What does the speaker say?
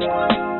Bye.